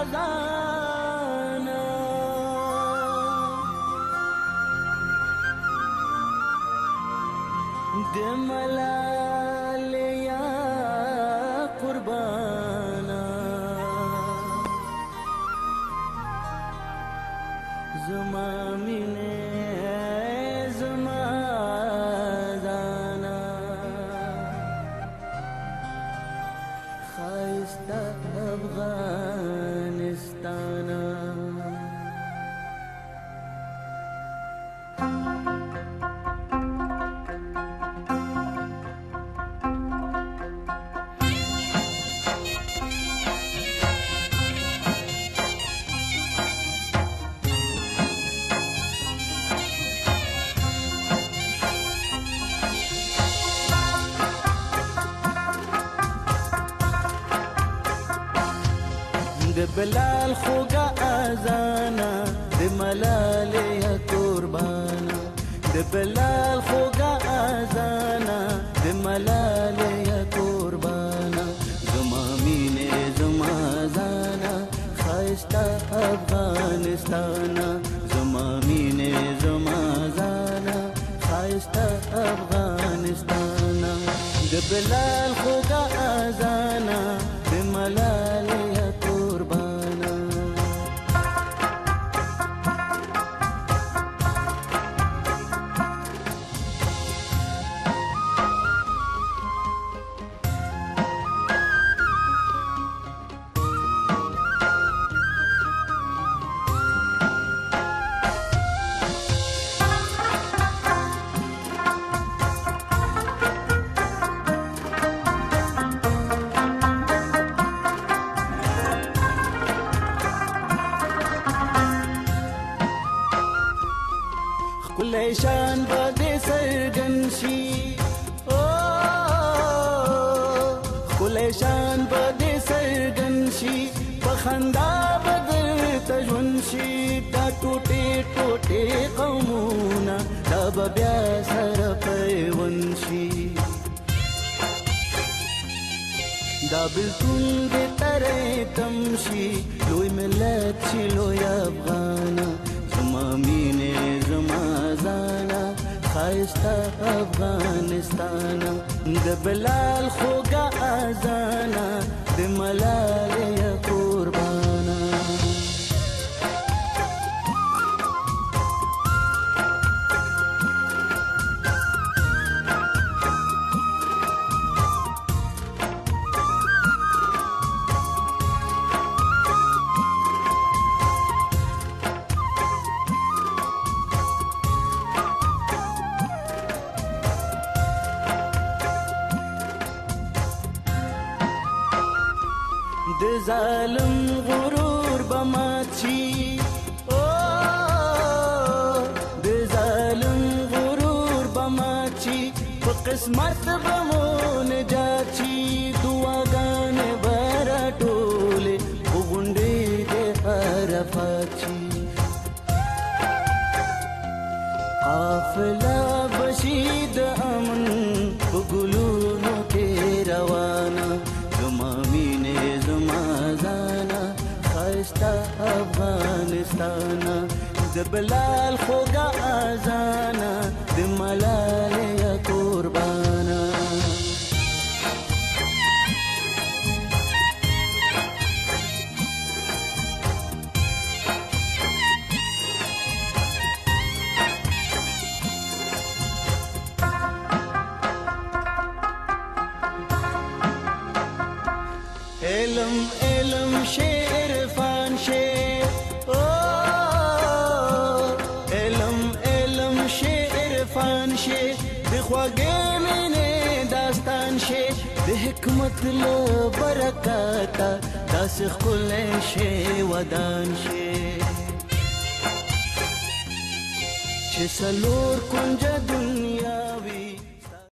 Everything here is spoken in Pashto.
خزانه د ملال یاد time د بلال خوګه اذانا د ملال یا قربانا د بلال خوګه اذانا د ملال یا قربانا زما مینې زما زانا خاستا افغانستان زما مینې زما زانا خاستا افغانستان د بلال خوګه اذانا له شان باندې سرګن شي او خله شان باندې سرګن شي په خندا بدل ته ژوند شي دا ټوټه ټوټه قومونه دا بیا سره پیوند شي دا بلتون دې ترې تمشي لوی ملت شي لوی افغان زما مینه زما خایستا افغانستانا د بلال خوګه ازانا د ملالې د ظالم غرور بمات شي د ظالم غرور بمات شي په قسمت به مو نجات افغانستانا جبلال خوگا آزانا دملال یا قربانا علم علم شيء فن شي د خوږې مینې داستان شي د حکمت له برکته داس خل شي ودان شي چې سلور کنج دنیا